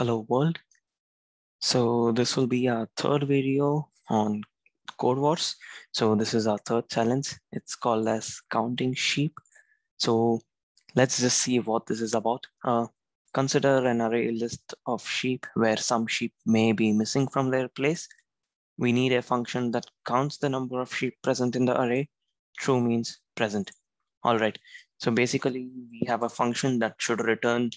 Hello world. So this will be our third video on CodeWars. So this is our third challenge. It's called as counting sheep. So let's just see what this is about. Uh, consider an array list of sheep where some sheep may be missing from their place. We need a function that counts the number of sheep present in the array. True means present. All right. So basically we have a function that should return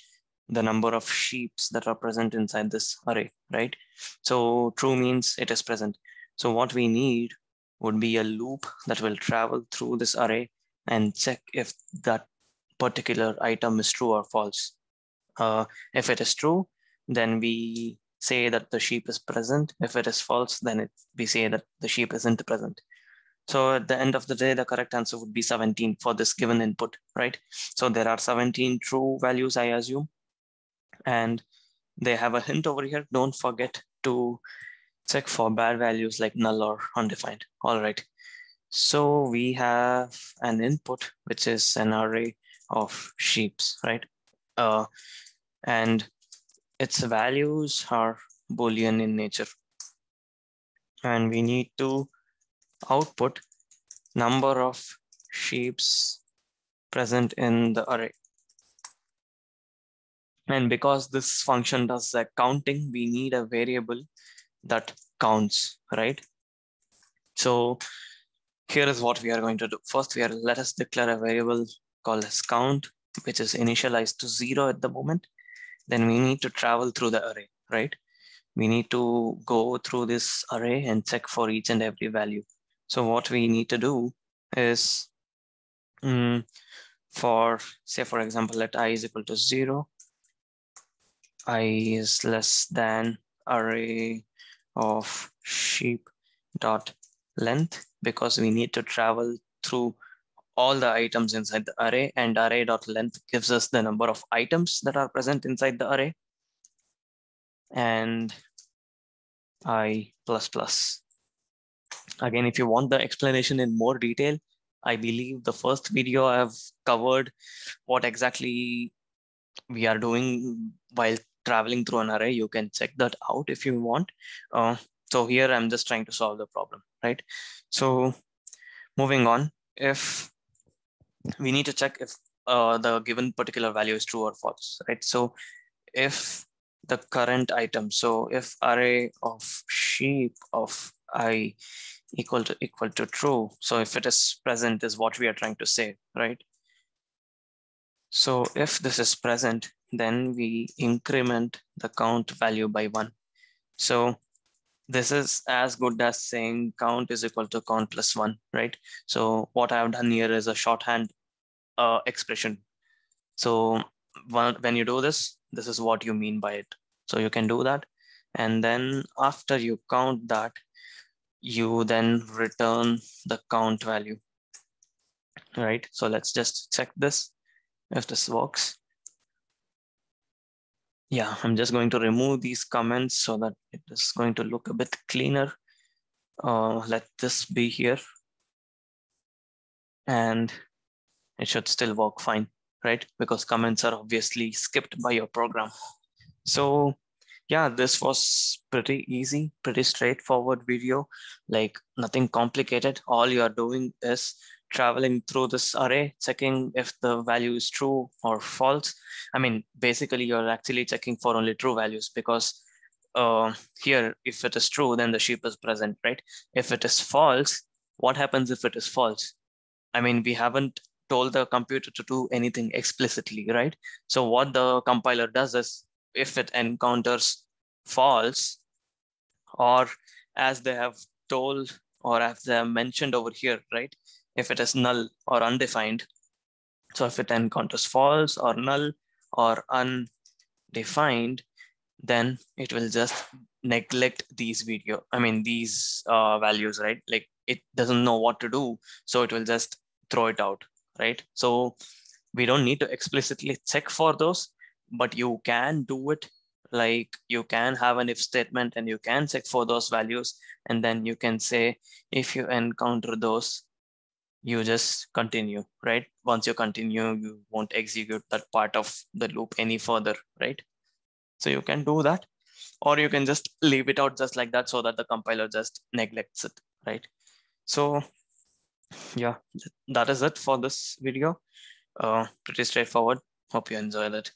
the number of sheeps that are present inside this array, right? So true means it is present. So what we need would be a loop that will travel through this array and check if that particular item is true or false. Uh, if it is true, then we say that the sheep is present. If it is false, then it, we say that the sheep isn't present. So at the end of the day, the correct answer would be 17 for this given input, right? So there are 17 true values, I assume, and they have a hint over here. Don't forget to check for bad values like null or undefined. All right. So we have an input, which is an array of sheeps, right? Uh, and its values are Boolean in nature. And we need to output number of sheeps present in the array. And because this function does the counting, we need a variable that counts, right? So here is what we are going to do. First, we are let us declare a variable called as count, which is initialized to zero at the moment. Then we need to travel through the array, right? We need to go through this array and check for each and every value. So what we need to do is um, for, say, for example, let i is equal to zero, i is less than array of sheep dot length because we need to travel through all the items inside the array and array dot length gives us the number of items that are present inside the array. And i plus plus. Again if you want the explanation in more detail i believe the first video i've covered what exactly we are doing while traveling through an array, you can check that out if you want. Uh, so here I'm just trying to solve the problem, right? So moving on, if we need to check if uh, the given particular value is true or false, right? So if the current item, so if array of sheep of i equal to equal to true, so if it is present is what we are trying to say, right? So if this is present, then we increment the count value by one. So this is as good as saying count is equal to count plus one, right? So what I've done here is a shorthand uh, expression. So when you do this, this is what you mean by it. So you can do that. And then after you count that, you then return the count value, right? So let's just check this if this works yeah, I'm just going to remove these comments so that it is going to look a bit cleaner. Uh, let this be here. And it should still work fine, right? Because comments are obviously skipped by your program. So yeah, this was pretty easy, pretty straightforward video, like nothing complicated. All you're doing is traveling through this array, checking if the value is true or false. I mean, basically you're actually checking for only true values because uh, here, if it is true, then the sheep is present, right? If it is false, what happens if it is false? I mean, we haven't told the computer to do anything explicitly, right? So what the compiler does is if it encounters false, or as they have told, or as they have mentioned over here, right? If it is null or undefined. So if it encounters false or null or undefined, then it will just neglect these video, I mean, these uh, values, right? Like it doesn't know what to do. So it will just throw it out, right? So we don't need to explicitly check for those, but you can do it like you can have an if statement and you can check for those values. And then you can say, if you encounter those, you just continue, right? Once you continue, you won't execute that part of the loop any further, right? So you can do that, or you can just leave it out just like that so that the compiler just neglects it, right? So yeah, that is it for this video. Uh, pretty straightforward. Hope you enjoyed it.